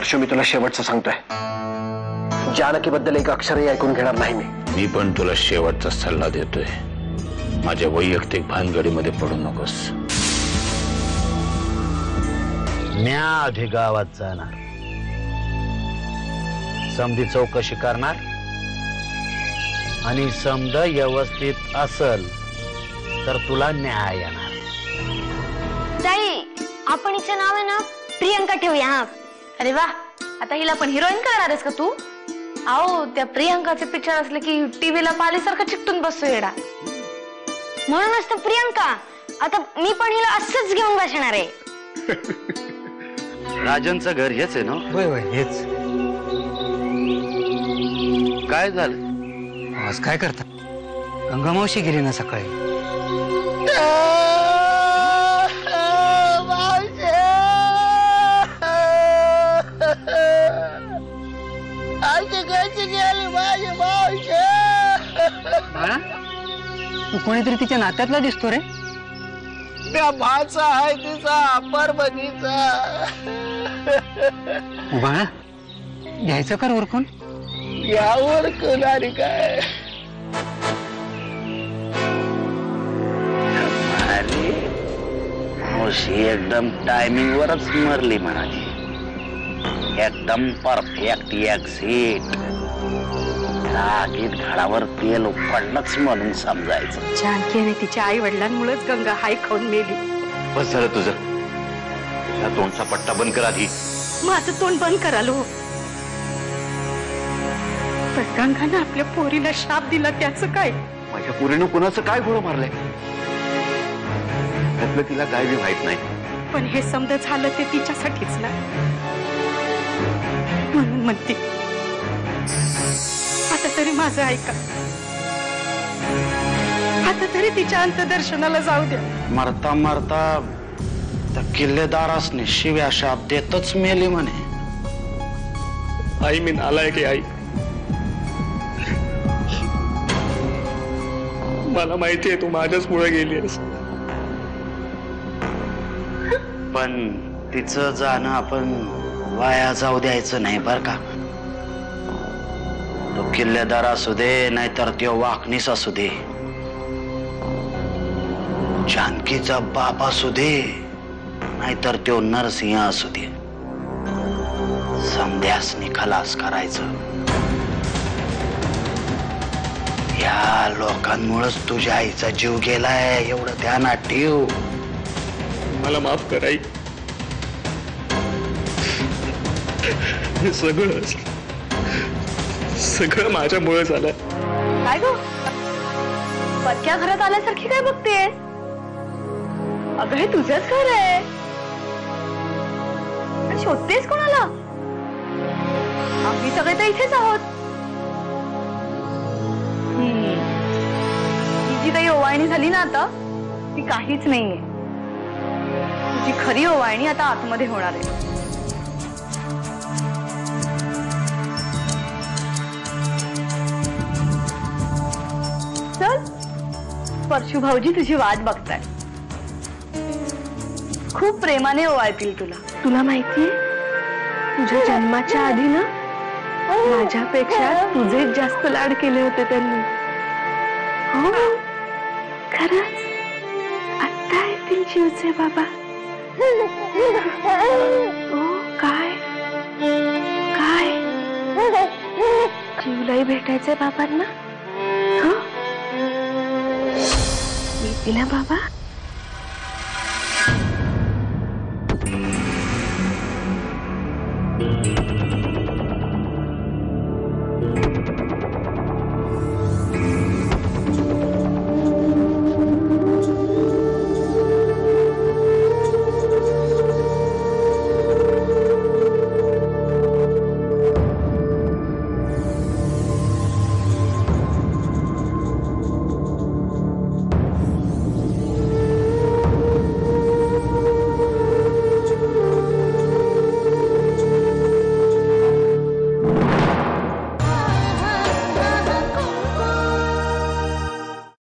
परशु मी तुला शेवटचं सांगतोय. जानकीबद्दल एक अक्षरही ऐकून घेणार नाही मी. मी पण तुला शेवटचा सल्ला देतोय. माझ्या वैयक्तिक भानगडीमध्ये पडू नकोस. म्या आधी गावात जाणार. समधी चौकशी करणार. आणि समज व्यवस्थित असल तर तुला न्याय येणार. ताई आपण हिचं नाव आहे ना? प्रियंका ठेवूया हा. अरे वा आता हिला पण हिरोईन करणार आहेस का तू? अहो त्या प्रियंकाचे पिक्चर असले की टीव्हीला पालीसारखं चिकटून बसतो येडा. म्हणूनच तर प्रियंका आता मी पण हिला असंच घेऊन बसणार आहे. राजनचं घर हेच आहे ना? होय होय हेच. काय झालं? आज काय करता गंगा मावशी गेली ना सकाळी. बाळा, तू कोणीतरी तिच्या नात्यातला दिसतो रे? त्या भाचा आहे तिचा परभणीचा. बाळा घ्यायचं कर उरकून यावर कुणारी काय? अरे मावशी एकदम टायमिंग वरच मरली म्हणाली. एकदम परफेक्ट एक्झिट रागीत घडावर तेल उकडलंच म्हणून समजायचं. जानकी आणि तिच्या आई वडिलांमुळेच गंगा हाय खाऊन मेली. बस झालं तुझं. तुझ्या तोंडचा पट्टा बंद कर आधी. माझं तोंड बंद करालो पण गंगानं आपल्या पोरीला शाप दिला त्याचं काय? माझ्या पुरीनं कुणाचं काय घोडं मारलंय? त्यातलं तिला काय बी माहीत नाही. पण हे समजा झालं ते तिच्यासाठीच ना. म्हणून म्हणते. आता तरी माझं ऐका. आता तरी तिच्या अंतदर्शनाला जाऊ द्या. मरता मरता त्या किल्लेदारासने शिव्या शाप देतच मेली म्हणे. आई मी नालायक आहे आई. मला माहिती आहे तू माझ्याच पुढे गेलीस पण तिचं जाणं आपण वाया जाऊ द्यायचं नाही बर का? तो किल्लेदार असू दे नाहीतर तो वाकणीस असू दे. जानकीचा बाप असू दे नाहीतर तो नरसिंह असू दे. संध्यासनी खलास करायचं. या लोकांमुळेच तुझ्या आईचा जीव गेलाय एवढं ध्यानात ठेव. मला माफ करायचं हे सगळं सगळं माझ्यामुळे झालं काय ग? पक्क्या घरात आल्यासारखी काय बघते अगं हे तुझंच घर आहे. पण शोधतेस कोणाला? आम्ही सगळे तर इथेच आहोत. हम्म. ही जी काही ओवाळणी झाली ना आता ती काहीच नाहीये. तुझी खरी ओवाळणी आता आतमध्ये होणार आहे. चल परशु भाऊजी तुझी वाट बघताय खूप प्रेमाने ओवाळतील तुला. तुला माहितीये तुझ्या जन्माच्या आधी ना माझ्यापेक्षा तुझे जास्त लाड केले होते त्यांनी. हो खरंच? आत्ता येतील शिवचे बाबा. ओ काय? काय? जीवलाही भेटायचंय बाबांना? इला बाबा